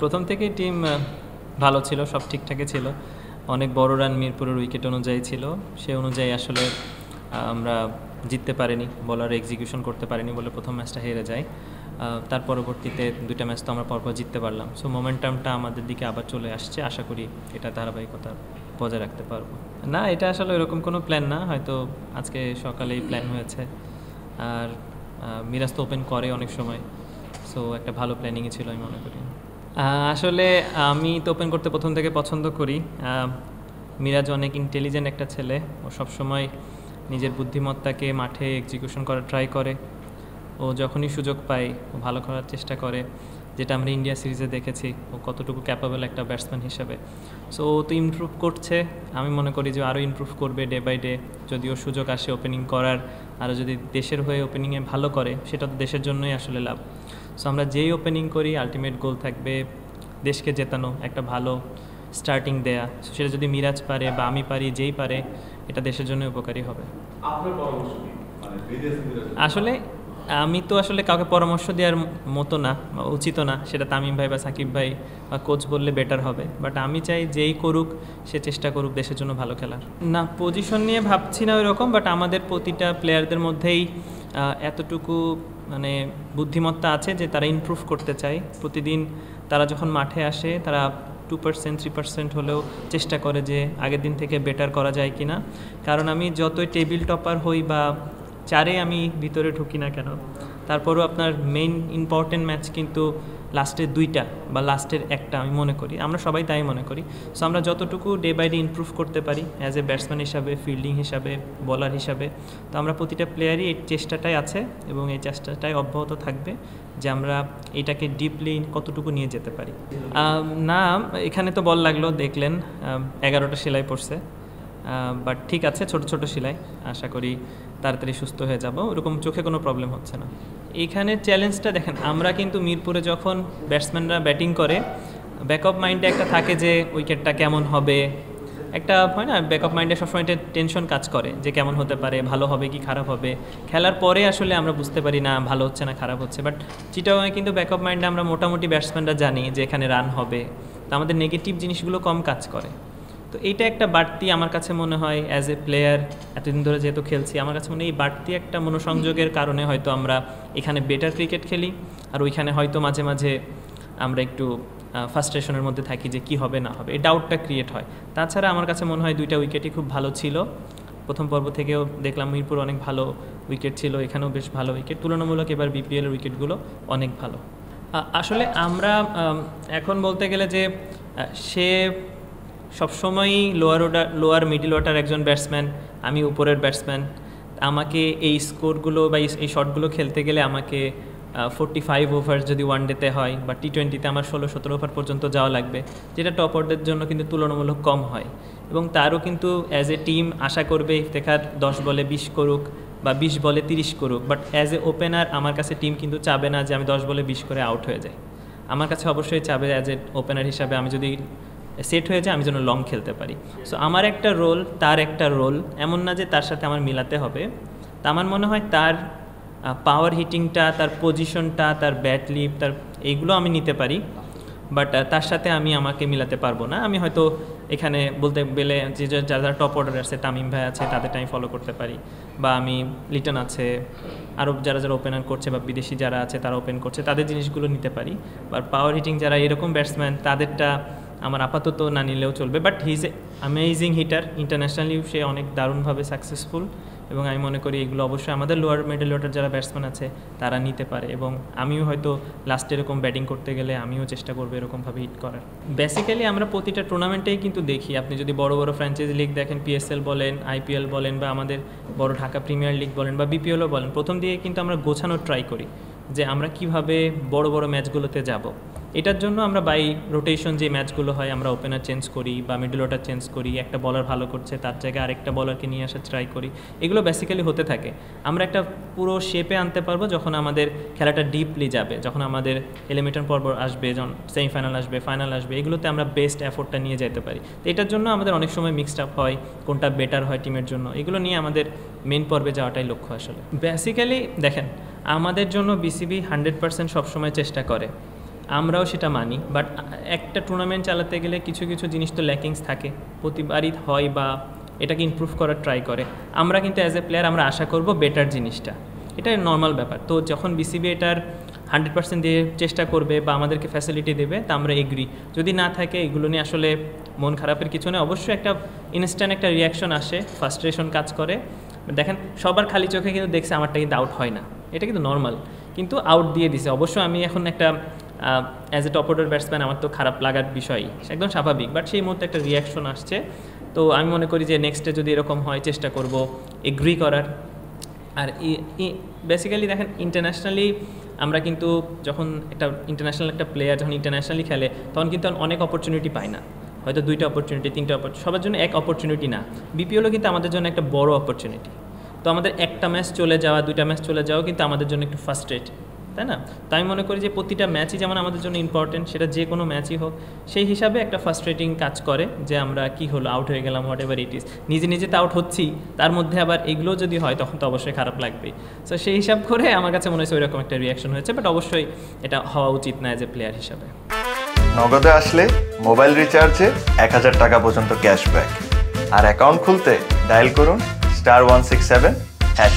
প্রথম থেকেই টিম ভালো ছিল, সব ঠিকঠাকই ছিল। অনেক বড় রান মিরপুরের উইকেট অনুযায়ী ছিল। সে অনুযায়ী আসলে আমরা জিততে পারিনি বলার এক্সিকিউশন করতে পারিনি বলে প্রথম ম্যাচটা হেরে যায়। তার পরবর্তীতে দুইটা ম্যাচ তো আমরা পরপর জিততে পারলাম। সো মোমেন্টামটা আমাদের দিকে আবার চলে আসছে। আশা করি এটা ধারাবাহিকতা বজায় রাখতে পারব। না, এটা আসলে এরকম কোনো প্ল্যান না। হয়তো আজকে সকালেই প্ল্যান হয়েছে। আর মিরাজ তো ওপেন করে অনেক সময়। সো একটা ভালো প্ল্যানিংই ছিল আমি মনে করি। আসলে আমি তো ওপেন করতে প্রথম থেকে পছন্দ করি। মিরাজ অনেক ইন্টেলিজেন্ট একটা ছেলে। ও সবসময় নিজের বুদ্ধিমত্তাকে মাঠে এক্সিকিউশন করার ট্রাই করে। ও যখনই সুযোগ পায়, ও ভালো করার চেষ্টা করে। যেটা আমরা ইন্ডিয়া সিরিজে দেখেছি ও কতটুকু ক্যাপাবল একটা ব্যাটসম্যান হিসেবে। সো ও তো ইমপ্রুভ করছে। আমি মনে করি যে আরও ইমপ্রুভ করবে ডে বাই ডে যদি ওর সুযোগ আসে ওপেনিং করার আরও যদি দেশের হয়ে ওপেনিংয়ে ভালো করে সেটা তো দেশের জন্যই আসলে লাভ। সো আমরা যেই ওপেনিং করি আলটিমেট গোল থাকবে দেশকে জেতানো একটা ভালো স্টার্টিং দেয়া। সেটা যদি মিরাজ পারে বা আমি পারি যেই পারে এটা দেশের জন্য উপকারী হবে। মানে আসলে আমি তো আসলে কাউকে পরামর্শ দেওয়ার মতো না উচিত না, সেটা তামিম ভাই বা সাকিব ভাই বা কোচ বললে বেটার হবে। বাট আমি চাই যেই করুক, সে চেষ্টা করুক দেশের জন্য ভালো খেলার। না পজিশন নিয়ে ভাবছি না ওই রকম বাট আমাদের প্রতিটা প্লেয়ারদের মধ্যেই এতটুকু মানে বুদ্ধিমত্তা আছে যে তারা ইমপ্রুভ করতে চায়। প্রতিদিন তারা যখন মাঠে আসে, তারা টু পার্সেন্ট থ্রি পার্সেন্ট হলেও চেষ্টা করে যে আগের দিন থেকে বেটার করা যায় কি না কারণ আমি যতই টেবিল টপার হই বা চারে আমি ভিতরে ঢুকি না কেন? তারপরও আপনার মেইন ইম্পর্টেন্ট ম্যাচ কিন্তু লাস্টের দুইটা বা লাস্টের একটা আমি মনে করি। আমরা সবাই তাই মনে করি। সো আমরা যতটুকু ডে বাই ডে ইম্প্রুভ করতে পারি অ্যাজ এ ব্যাটসম্যান হিসাবে ফিল্ডিং হিসাবে বলার হিসাবে, তো আমরা প্রতিটা প্লেয়ারই এই চেষ্টাটাই আছে এবং এই চেষ্টাটাই অব্যাহত থাকবে যে আমরা এটাকে ডিপলি কতটুকু নিয়ে যেতে পারি। না, এখানে তো বল লাগল, দেখলেন এগারোটা সেলাই পড়ছে। বাট ঠিক আছে, ছোট ছোট সেলাই। আশা করি তাড়াতাড়ি সুস্থ হয়ে যাব। ওরকম চোখে কোনো প্রবলেম হচ্ছে না। এইখানে চ্যালেঞ্জটা দেখেন, আমরা কিন্তু মিরপুরে যখন ব্যাটসম্যানরা ব্যাটিং করে ব্যাকআপ মাইন্ডে একটা থাকে যে উইকেটটা কেমন হবে। একটা হয় না ব্যাকআপ মাইন্ডে সবসময় একটা টেনশন কাজ করে যে কেমন হতে পারে, ভালো হবে কি খারাপ হবে। খেলার পরে আসলে আমরা বুঝতে পারি, না, ভালো হচ্ছে না, খারাপ হচ্ছে। বাট চিটাগাঁয়ে কিন্তু ব্যাকআপ মাইন্ডে আমরা মোটামুটি ব্যাটসম্যানরা জানি যে এখানে রান হবে। তো আমাদের নেগেটিভ জিনিসগুলো কম কাজ করে। তো এইটা একটা বাড়তি আমার কাছে মনে হয় অ্যাজ এ প্লেয়ার এতদিন ধরে যেহেতু খেলছি, আমার কাছে মনে হয় এই বাড়তি একটা মনোসংযোগের কারণে হয়তো আমরা এখানে বেটার ক্রিকেট খেলি আর ওইখানে হয়তো মাঝে মাঝে আমরা একটু ফার্স্ট্রেশনের মধ্যে থাকি যে কি হবে, না হবে। এই ডাউটটা ক্রিয়েট হয়। তাছাড়া আমার কাছে মনে হয় দুইটা উইকেটই খুব ভালো ছিল। প্রথম পর্ব থেকেও দেখলাম মিরপুর অনেক ভালো উইকেট ছিল, এখানেও বেশ ভালো উইকেট তুলনামূলক এবার বিপিএলের উইকেটগুলো অনেক ভালো। আসলে আমরা এখন বলতে গেলে যে সে সবসময়ই lower order lower middle order একজন ব্যাটসম্যান আমি উপরের ব্যাটসম্যান আমাকে এই স্কোরগুলো বা এই শটগুলো খেলতে গেলে আমাকে ফোর্টি ফাইভ ওভার যদি ওয়ান ডেতে হয় বা টি টোয়েন্টিতে আমার ষোলো সতেরো ওভার পর্যন্ত যাওয়া লাগবে, যেটা টপ অর্ডের জন্য কিন্তু তুলনামূলক কম হয়। এবং তারও কিন্তু অ্যাজ এ টিম আশা করবে ইফতেখার দশ বলে বিশ করুক বা বিশ বলে তিরিশ করুক বাট অ্যাজ এ ওপেনার আমার কাছে টিম কিন্তু চাবে না যে আমি দশ বলে বিশ করে আউট হয়ে যাই। আমার কাছে অবশ্যই চাবে অ্যাজ এ ওপেনার হিসাবে আমি যদি সেট হয়ে যায়, আমি যেন লং খেলতে পারি। সো আমার একটা রোল তার একটা রোল এমন না যে তার সাথে আমার মিলাতে হবে। তা আমার মনে হয় তার পাওয়ার হিটিংটা তার পজিশনটা তার ব্যাট লিপ তার এইগুলো আমি নিতে পারি। বাট তার সাথে আমি আমাকে মিলাতে পারব না। আমি হয়তো এখানে বলতে গেলে যে যারা যারা টপ অর্ডার আছে, তামিম ভাই আছে তাদেরটা আমি ফলো করতে পারি। বা আমি লিটন আছে আরও যারা যারা ওপেনার করছে বা বিদেশি যারা আছে, তারা ওপেন করছে, তাদের জিনিসগুলো নিতে পারি। বা পাওয়ার হিটিং যারা এরকম ব্যাটসম্যান তাদেরটা আমার আপাতত না নিলেও চলবে but he is amazing hitter ইন্টারন্যাশনালিও সে অনেক দারুণভাবে সাকসেসফুল এবং আমি মনে করি এগুলো অবশ্যই আমাদের লোয়ার মিডল ওয়াটার যারা ব্যাটসম্যান আছে, তারা নিতে পারে এবং আমিও হয়তো লাস্টে এরকম ব্যাটিং করতে গেলে আমিও চেষ্টা করব এরকমভাবে হিট করার। বেসিক্যালি আমরা প্রতিটা টুর্নামেন্টেই কিন্তু দেখি। আপনি যদি বড় বড় ফ্র্যাঞ্চাইজি লিগ দেখেন পিএসএল বলেন আইপিএল বলেন বা আমাদের বড় ঢাকা প্রিমিয়ার লিগ বলেন বা বিপিএলও বলেন, প্রথম দিকে কিন্তু আমরা গোছানোর ট্রাই করি যে আমরা কীভাবে বড় বড় ম্যাচগুলোতে যাব। এটার জন্য আমরা বাই রোটেশন যে ম্যাচগুলো হয়, আমরা ওপেনার চেঞ্জ করি বা মিডল ওটার চেঞ্জ করি, একটা বলার ভালো করছে, তার জায়গায় আরেকটা বলারকে নিয়ে আসার ট্রাই করি, এগুলো বেসিক্যালি হতে থাকে। আমরা একটা পুরো শেপে আনতে পারব যখন আমাদের খেলাটা ডিপলি যাবে, যখন আমাদের এলিমিনেটর পর্ব আসবে, যখন সেমিফাইনাল আসবে ফাইনাল আসবে, এগুলোতে আমরা বেস্ট এফোর্টটা নিয়ে যেতে পারি। তো এটার জন্য আমাদের অনেক সময় মিক্সড আপ হয়, কোনটা বেটার হয় টিমের জন্য, এগুলো নিয়ে আমাদের মেন পর্বে যাওয়াটাই লক্ষ্য আসলে। বেসিক্যালি দেখেন, আমাদের জন্য বিসিবি হান্ড্রেড পার্সেন্ট সবসময় চেষ্টা করে। আমরাও সেটা মানি বাট একটা টুর্নামেন্ট চালাতে গেলে কিছু কিছু জিনিস তো ল্যাকিংস থাকে। প্রতিবারই হয় বা এটাকে ইমপ্রুভ করার ট্রাই করে। আমরা কিন্তু অ্যাজ এ প্লেয়ার আমরা আশা করব বেটার জিনিসটা। এটা নর্মাল ব্যাপার। তো যখন বিসিবি এটার হান্ড্রেড পার্সেন্ট দিয়ে চেষ্টা করবে বা আমাদেরকে ফ্যাসিলিটি দেবে, তা আমরা এগ্রি যদি না থাকে, এগুলো নিয়ে আসলে মন খারাপের কিছু নেই। অবশ্যই একটা ইনস্ট্যান্ট একটা রিয়াকশন আসে ফার্স্ট্রেশন কাজ করে। দেখেন, সবার খালি চোখে কিন্তু দেখছে আমারটা কিন্তু আউট হয় না। এটা কিন্তু নর্মাল কিন্তু আউট দিয়ে দিছে। অবশ্য আমি এখন একটা as a top order batsman আমার তো খারাপ লাগার বিষয় একদম স্বাভাবিক বাট সেই মুহূর্তে একটা রিয়াকশন আসছে। তো আমি মনে করি যে নেক্সটে যদি এরকম হয়, চেষ্টা করব এগ্রি করার। আর বেসিক্যালি দেখেন ইন্টারন্যাশনালি আমরা কিন্তু যখন একটা ইন্টারন্যাশনাল একটা প্লেয়ার যখন ইন্টারন্যাশনালি খেলে, তখন কিন্তু অনেক অপরচুনিটি পায় না। হয়তো দুইটা অপরচুনিটি তিনটা অপরচুনিটি সবার জন্য এক অপরচুনিটি না। বিপিএলও কিন্তু আমাদের জন্য একটা বড় অপরচুনিটি তো আমাদের একটা ম্যাচ চলে যাওয়া, দুইটা ম্যাচ চলে যাওয়া কিন্তু আমাদের জন্য একটু ফার্স্ট্রেট তাই না? তো আমি মনে করি যে প্রতিটা ম্যাচই যেমন আমাদের জন্য ইম্পর্টেন্ট সেটা যে কোনো ম্যাচই হোক, সেই হিসাবে একটা ফার্স্ট্রেটিং কাজ করে যে আমরা কি হলো আউট হয়ে গেলাম হোয়াট এভার ইট ইস নিজে নিজে তো আউট হচ্ছি, তার মধ্যে আবার এগুলো যদি হয়, তখন তো অবশ্যই খারাপ লাগবে সো সেই হিসাব করে আমার কাছে মনে হয়েছে ওই রকম একটা রিয়াকশন হয়েছে বাট অবশ্যই এটা হওয়া উচিত না এজ এ প্লেয়ার হিসাবে। নগদে আসলে মোবাইল রিচার্জে এক হাজার টাকা পর্যন্ত ক্যাশব্যাক আর অ্যাকাউন্ট খুলতে ডায়াল করুন star one six seven hash